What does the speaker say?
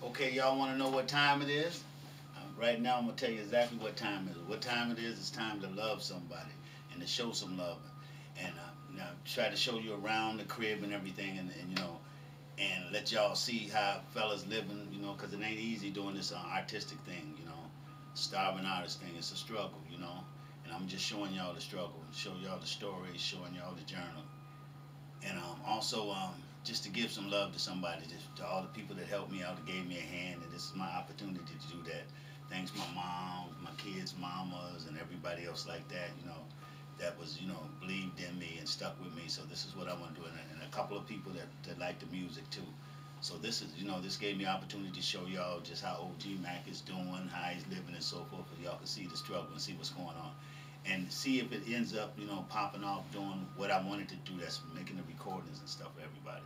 Okay, y'all wanna know what time it is? Right now, I'm gonna tell you exactly what time it is. What time it is, it's time to love somebody and to show some love. And, uh, try to show you around the crib and everything and, and, you know, and let y'all see how fellas living, you know, cause it ain't easy doing this, uh, artistic thing, you know. Starving artist thing, it's a struggle, you know. And I'm just showing y'all the struggle, and show y'all the stories, showing y'all the journal. And, um, also, um, just to give some love to somebody, just to all the people that helped me out, that gave me a hand, and this is my opportunity to do that. Thanks my mom, my kids' mamas, and everybody else like that, you know, that was, you know, believed in me and stuck with me. So this is what I want to do, and, and a couple of people that, that like the music too. So this is, you know, this gave me opportunity to show y'all just how OG Mack is doing, how he's living, and so forth, for y'all can see the struggle and see what's going on and see if it ends up, you know, popping off doing what I wanted to do. That's making the recordings and stuff for everybody.